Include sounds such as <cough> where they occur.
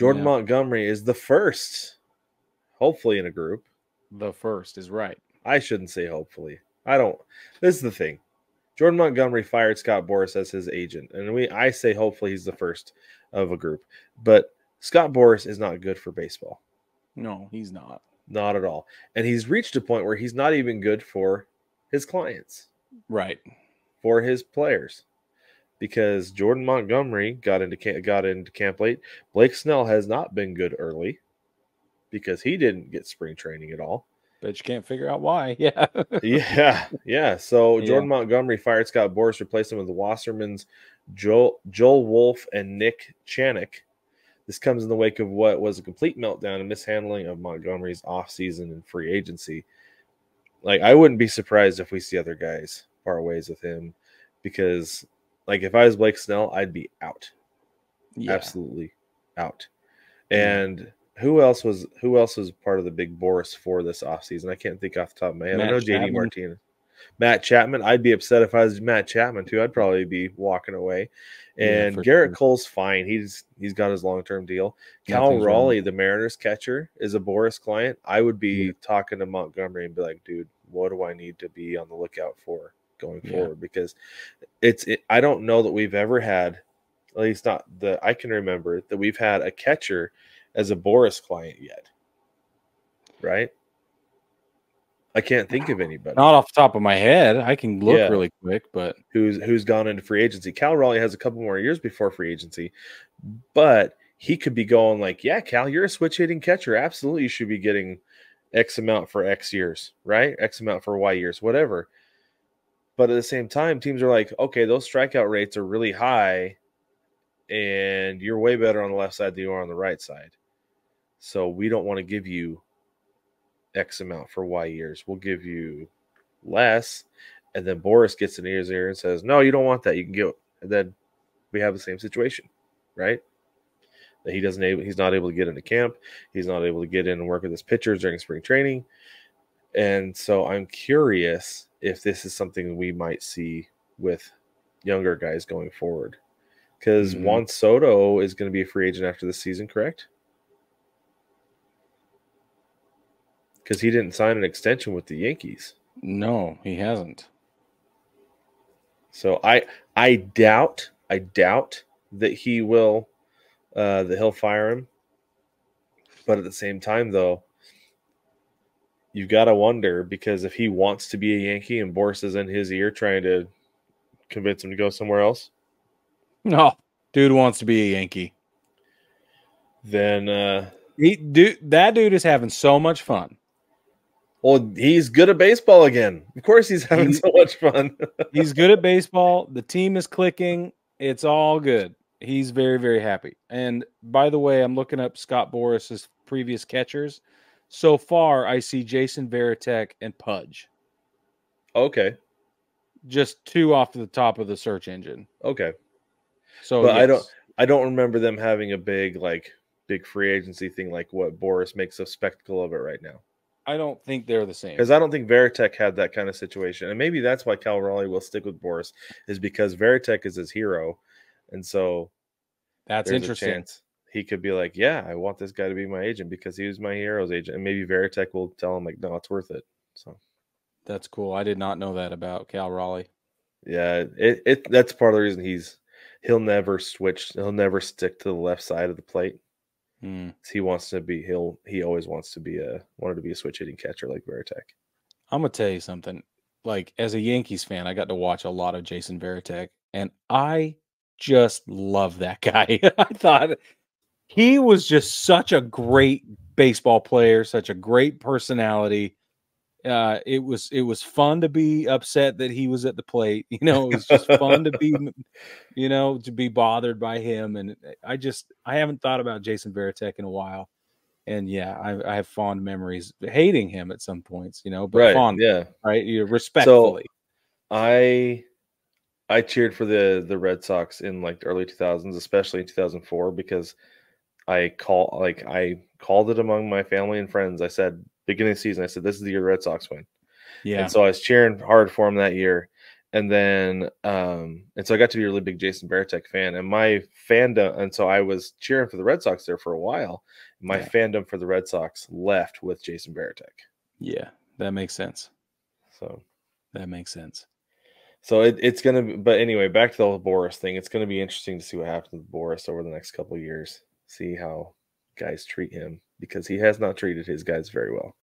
Jordan Yeah. Montgomery is the first, hopefully in a group. The first is right. I shouldn't say hopefully. I don't. This is the thing. Jordan Montgomery fired Scott Boras as his agent, and we I say hopefully he's the first of a group. But Scott Boras is not good for baseball, No, he's not. not at all. And he's reached a point where he's not even good for his clients, Right. for his players, because Jordan Montgomery got into camp, got into camp late. Blake Snell has not been good early because he didn't get spring training at all. Bet you can't figure out why. <laughs> Yeah. yeah, yeah. So Yeah. Jordan Montgomery fired Scott Boras, replaced him with the Wassermans, Joel Joel Wolfe, and Nick Chanock. This comes in the wake of what was a complete meltdown and mishandling of Montgomery's offseason and free agency. Like, I wouldn't be surprised if we see other guys part ways with him because, like, if I was Blake Snell, I'd be out yeah. absolutely out. Yeah. And who else was who else was part of the big Boras for this offseason? I can't think off the top of my head. I know JD. Martinez. Matt Chapman. I'd be upset if I was Matt Chapman too. I'd probably be walking away. And for Garrett sure. Cole's fine. He's he's got his long term deal. Cal Nothing's wrong. Raleigh, the Mariners catcher, is a Boras client. I would be Yeah. talking to Montgomery and be like, dude, what do I need to be on the lookout for going Yeah. forward? Because it's it, I don't know that we've ever had, at least not that I can remember, that we've had a catcher as a Boras client yet. Right? I can't think of anybody Not off the top of my head. I can look Yeah. really quick, but who's who's gone into free agency. Cal Raleigh has a couple more years before free agency, but he could be going like, "Yeah, Cal, you're a switch hitting catcher. Absolutely, you should be getting X amount for X years, right? X amount for Y years, whatever." But at the same time, teams are like, "Okay, those strikeout rates are really high, and you're way better on the left side than you are on the right side. So we don't want to give you X amount for Y years. We'll give you less." And then Boras gets in his ear and says, "No, you don't want that. You can get." And then we have the same situation, right? That he doesn't able, he's not able to get into camp. He's not able to get in and work with his pitchers during spring training. And so I'm curious if this is something we might see with younger guys going forward. Because Mhm. Juan Soto is going to be a free agent after this season, correct? Because he didn't sign an extension with the Yankees. no, he hasn't. So I I doubt I doubt that he will uh that he'll fire him. But at the same time though, you've got to wonder because if he wants to be a Yankee and Boras is in his ear trying to convince him to go somewhere else, No, dude wants to be a Yankee. then uh He, dude, that dude is having so much fun. well he's good at baseball again. Of course he's having so much fun. <laughs> He's good at baseball. The team is clicking. It's all good. He's very, very happy. And by the way, I'm looking up Scott Boras's previous catchers. So far, I see Jason Varitek and Pudge, okay. just two off the top of the search engine. Okay. So, But I don't- I don't remember them having a big like big free agency thing like what Boras makes a spectacle of it right now. I don't think they're the same. Because I don't think Varitek had that kind of situation. And maybe that's why Cal Raleigh will stick with Boras, is because Varitek is his hero. And so That's interesting. He could be like, Yeah, I want this guy to be my agent because he was my hero's agent. And maybe Varitek will tell him, like, no, it's worth it. So That's cool. I did not know that about Cal Raleigh. yeah, it, it that's part of the reason he's he'll never switch, he'll never stick to the left side of the plate. Hmm. He wants to be he'll he always wants to be a wanted to be a switch hitting catcher like Varitek. I'm gonna tell you something. Like as a Yankees fan, I got to watch a lot of Jason Varitek, and I just love that <laughs> guy. I thought he was just such a great baseball player, such a great personality. Uh, it was it was fun to be upset that he was at the plate. You know, it was just fun to be, <laughs> you know, to be bothered by him. And I just I haven't thought about Jason Varitek in a while. And yeah, I, I have fond memories hating him at some points, you know, but right. fond, Yeah. right? You respectfully. I I cheered for the the Red Sox in like the early 2000s, especially in 2004 because I call like I called it among my family and friends. I said beginning of the season, I said this is the year Red Sox win. yeah. And so I was cheering hard for him that year. and then um and so I got to be a really big Jason Varitek fan and my fandom and so I was cheering for the Red Sox there for a while. My Yeah. fandom for the Red Sox left with Jason Varitek. Yeah, that makes sense. So That makes sense. so it, it's gonna but anyway, back to the whole Boras thing. It's gonna be interesting to see what happens with Boras over the next couple of years. See how guys treat him because he has not treated his guys very well.